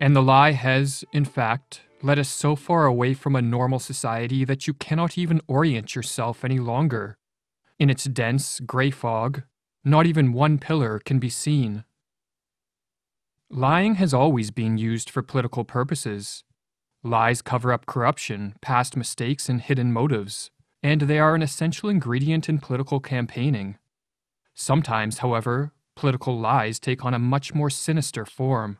And the lie has, in fact, led us so far away from a normal society that you cannot even orient yourself any longer. In its dense, gray fog, not even one pillar can be seen. Lying has always been used for political purposes. Lies cover up corruption, past mistakes, and hidden motives, and they are an essential ingredient in political campaigning. Sometimes, however, political lies take on a much more sinister form.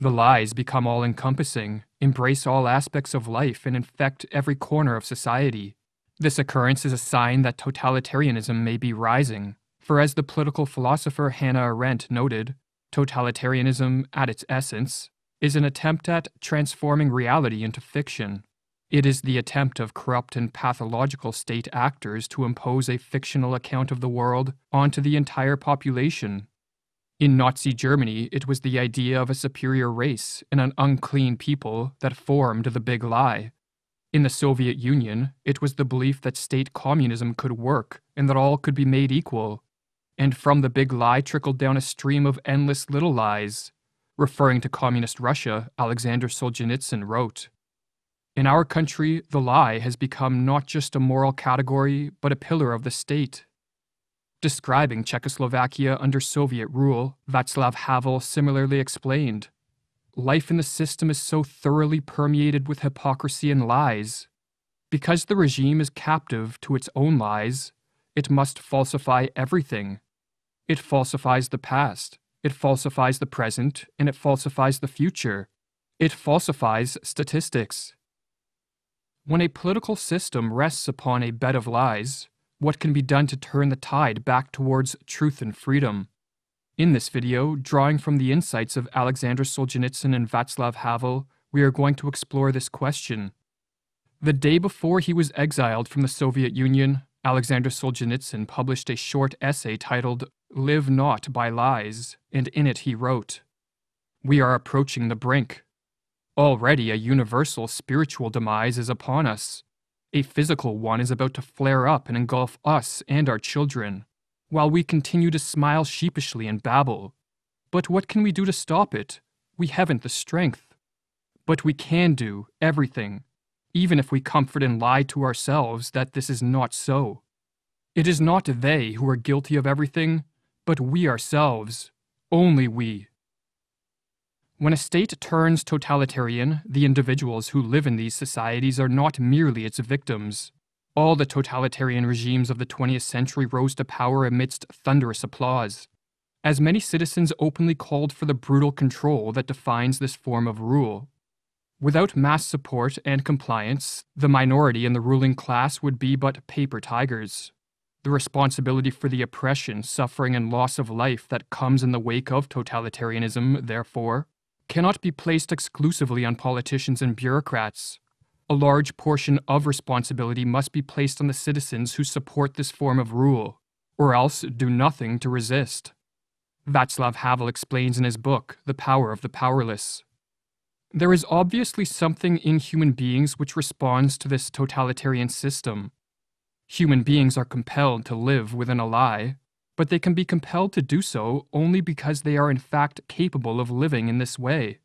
The lies become all encompassing, embrace all aspects of life, and infect every corner of society. This occurrence is a sign that totalitarianism may be rising, for as the political philosopher Hannah Arendt noted, totalitarianism, at its essence, is an attempt at transforming reality into fiction. It is the attempt of corrupt and pathological state actors to impose a fictional account of the world onto the entire population. In Nazi Germany, it was the idea of a superior race and an unclean people that formed the big lie. In the Soviet Union, it was the belief that state communism could work and that all could be made equal. And from the big lie trickled down a stream of endless little lies. Referring to communist Russia, Alexander Solzhenitsyn wrote In our country, the lie has become not just a moral category, but a pillar of the state. Describing Czechoslovakia under Soviet rule, Václav Havel similarly explained Life in the system is so thoroughly permeated with hypocrisy and lies. Because the regime is captive to its own lies, it must falsify everything. It falsifies the past, it falsifies the present, and it falsifies the future. It falsifies statistics. When a political system rests upon a bed of lies, what can be done to turn the tide back towards truth and freedom? In this video, drawing from the insights of Alexander Solzhenitsyn and Václav Havel, we are going to explore this question. The day before he was exiled from the Soviet Union, Alexander Solzhenitsyn published a short essay titled Live Not by Lies, and in it he wrote We are approaching the brink. Already a universal spiritual demise is upon us. A physical one is about to flare up and engulf us and our children, while we continue to smile sheepishly and babble. But what can we do to stop it? We haven't the strength. But we can do everything, even if we comfort and lie to ourselves that this is not so. It is not they who are guilty of everything, but we ourselves, only we. When a state turns totalitarian, the individuals who live in these societies are not merely its victims. All the totalitarian regimes of the 20th century rose to power amidst thunderous applause, as many citizens openly called for the brutal control that defines this form of rule. Without mass support and compliance, the minority in the ruling class would be but paper tigers, the responsibility for the oppression, suffering, and loss of life that comes in the wake of totalitarianism, therefore, cannot be placed exclusively on politicians and bureaucrats. A large portion of responsibility must be placed on the citizens who support this form of rule, or else do nothing to resist. Václav Havel explains in his book, The Power of the Powerless. There is obviously something in human beings which responds to this totalitarian system, Human beings are compelled to live within a lie, but they can be compelled to do so only because they are in fact capable of living in this way.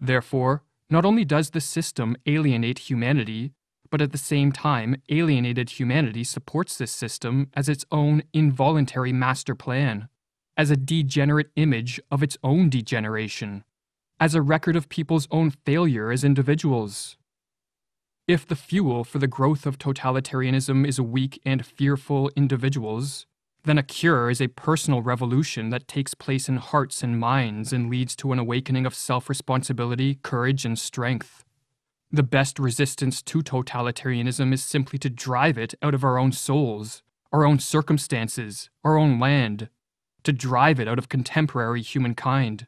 Therefore, not only does the system alienate humanity, but at the same time, alienated humanity supports this system as its own involuntary master plan, as a degenerate image of its own degeneration, as a record of people's own failure as individuals, if the fuel for the growth of totalitarianism is weak and fearful individuals, then a cure is a personal revolution that takes place in hearts and minds and leads to an awakening of self responsibility, courage, and strength. The best resistance to totalitarianism is simply to drive it out of our own souls, our own circumstances, our own land, to drive it out of contemporary humankind.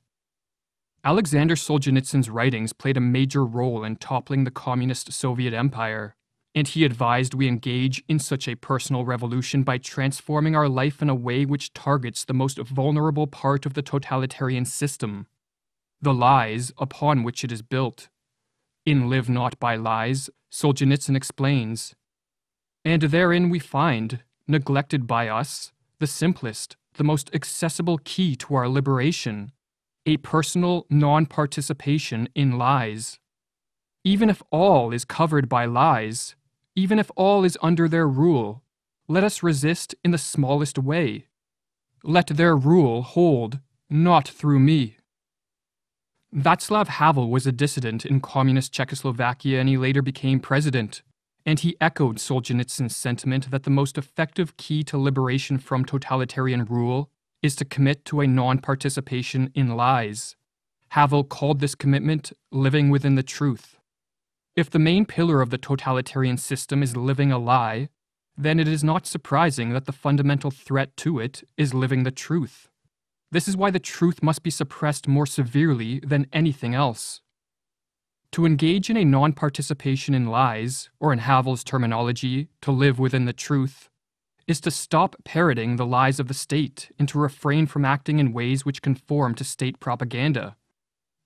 Alexander Solzhenitsyn's writings played a major role in toppling the communist Soviet Empire, and he advised we engage in such a personal revolution by transforming our life in a way which targets the most vulnerable part of the totalitarian system the lies upon which it is built. In Live Not by Lies, Solzhenitsyn explains And therein we find, neglected by us, the simplest, the most accessible key to our liberation a personal non participation in lies. Even if all is covered by lies, even if all is under their rule, let us resist in the smallest way. Let their rule hold, not through me. Václav Havel was a dissident in communist Czechoslovakia and he later became president. And he echoed Solzhenitsyn's sentiment that the most effective key to liberation from totalitarian rule is to commit to a non participation in lies. Havel called this commitment living within the truth. If the main pillar of the totalitarian system is living a lie, then it is not surprising that the fundamental threat to it is living the truth. This is why the truth must be suppressed more severely than anything else. To engage in a non participation in lies, or in Havel's terminology, to live within the truth, is to stop parroting the lies of the state and to refrain from acting in ways which conform to state propaganda.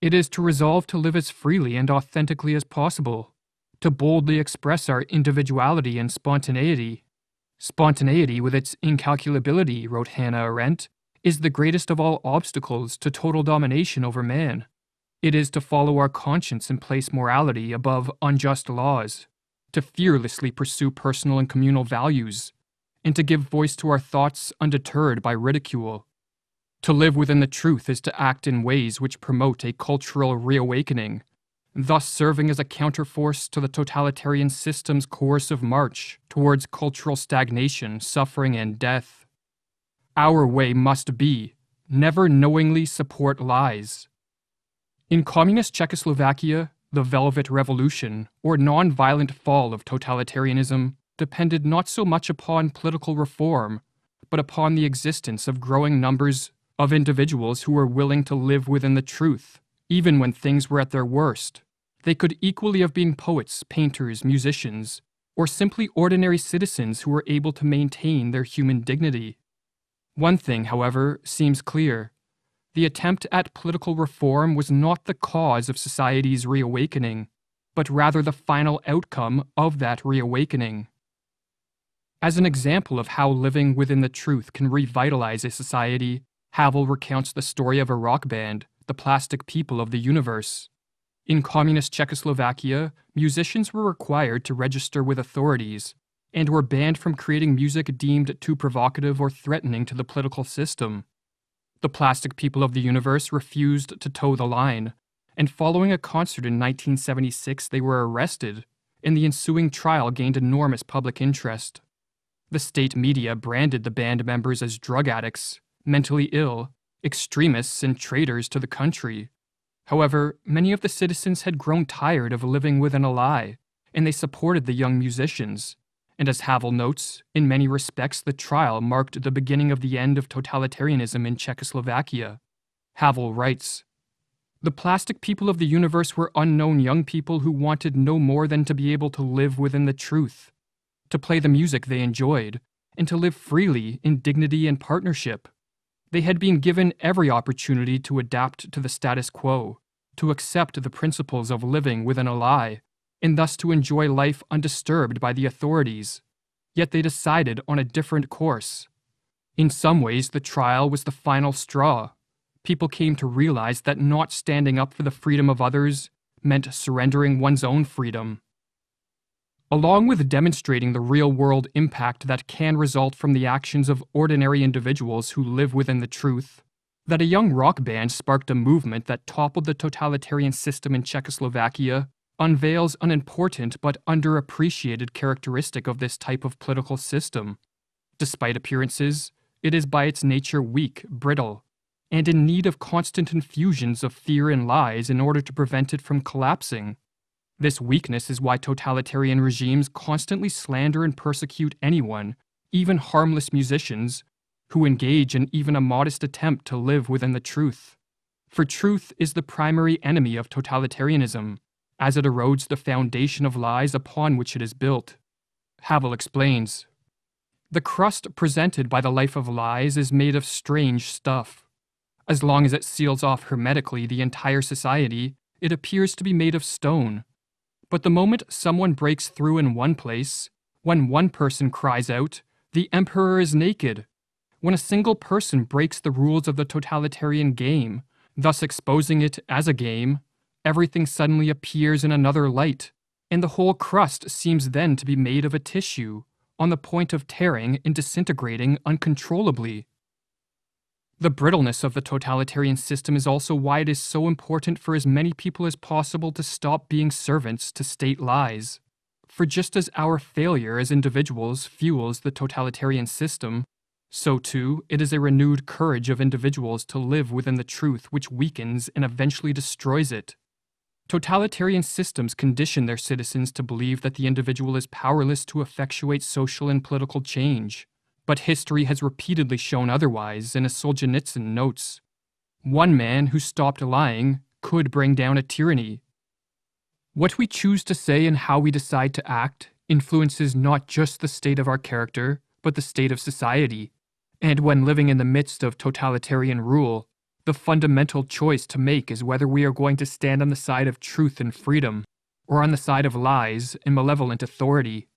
It is to resolve to live as freely and authentically as possible, to boldly express our individuality and spontaneity. Spontaneity, with its incalculability, wrote Hannah Arendt, is the greatest of all obstacles to total domination over man. It is to follow our conscience and place morality above unjust laws, to fearlessly pursue personal and communal values, and to give voice to our thoughts undeterred by ridicule. To live within the truth is to act in ways which promote a cultural reawakening, thus serving as a counterforce to the totalitarian system's coercive march towards cultural stagnation, suffering, and death. Our way must be never knowingly support lies. In communist Czechoslovakia, the Velvet Revolution, or non-violent fall of totalitarianism, depended not so much upon political reform, but upon the existence of growing numbers of individuals who were willing to live within the truth, even when things were at their worst. They could equally have been poets, painters, musicians, or simply ordinary citizens who were able to maintain their human dignity. One thing, however, seems clear. The attempt at political reform was not the cause of society's reawakening, but rather the final outcome of that reawakening. As an example of how living within the truth can revitalize a society, Havel recounts the story of a rock band, the Plastic People of the Universe. In communist Czechoslovakia, musicians were required to register with authorities and were banned from creating music deemed too provocative or threatening to the political system. The plastic people of the universe refused to toe the line, and following a concert in 1976, they were arrested, and the ensuing trial gained enormous public interest. The state media branded the band members as drug addicts, mentally ill, extremists, and traitors to the country. However, many of the citizens had grown tired of living within a lie, and they supported the young musicians, and as Havel notes, in many respects the trial marked the beginning of the end of totalitarianism in Czechoslovakia. Havel writes The plastic people of the universe were unknown young people who wanted no more than to be able to live within the truth, to play the music they enjoyed, and to live freely in dignity and partnership. They had been given every opportunity to adapt to the status quo, to accept the principles of living within a lie, and thus to enjoy life undisturbed by the authorities. Yet they decided on a different course. In some ways, the trial was the final straw. People came to realize that not standing up for the freedom of others meant surrendering one's own freedom. Along with demonstrating the real world impact that can result from the actions of ordinary individuals who live within the truth, that a young rock band sparked a movement that toppled the totalitarian system in Czechoslovakia unveils an important but underappreciated characteristic of this type of political system. Despite appearances, it is by its nature weak, brittle, and in need of constant infusions of fear and lies in order to prevent it from collapsing. This weakness is why totalitarian regimes constantly slander and persecute anyone, even harmless musicians, who engage in even a modest attempt to live within the truth. For truth is the primary enemy of totalitarianism as it erodes the foundation of lies upon which it is built. Havel explains The crust presented by the life of lies is made of strange stuff. As long as it seals off hermetically the entire society, it appears to be made of stone. But the moment someone breaks through in one place, when one person cries out, the emperor is naked, when a single person breaks the rules of the totalitarian game, thus exposing it as a game, everything suddenly appears in another light, and the whole crust seems then to be made of a tissue, on the point of tearing and disintegrating uncontrollably. The brittleness of the totalitarian system is also why it is so important for as many people as possible to stop being servants to state lies. For just as our failure as individuals fuels the totalitarian system, so too it is a renewed courage of individuals to live within the truth which weakens and eventually destroys it. Totalitarian systems condition their citizens to believe that the individual is powerless to effectuate social and political change. But history has repeatedly shown otherwise, and as Solzhenitsyn notes, one man who stopped lying could bring down a tyranny. What we choose to say and how we decide to act influences not just the state of our character, but the state of society. And when living in the midst of totalitarian rule, the fundamental choice to make is whether we are going to stand on the side of truth and freedom, or on the side of lies and malevolent authority.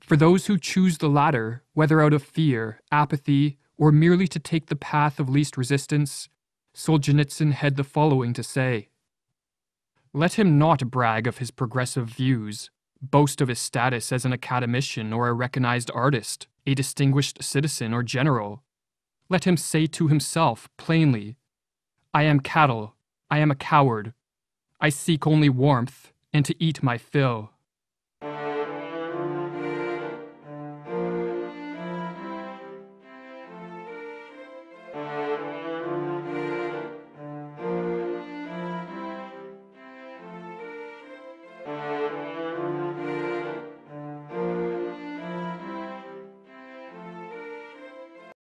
For those who choose the latter, whether out of fear, apathy, or merely to take the path of least resistance, Solzhenitsyn had the following to say Let him not brag of his progressive views, boast of his status as an academician or a recognized artist, a distinguished citizen or general. Let him say to himself plainly I am cattle, I am a coward. I seek only warmth, and to eat my fill.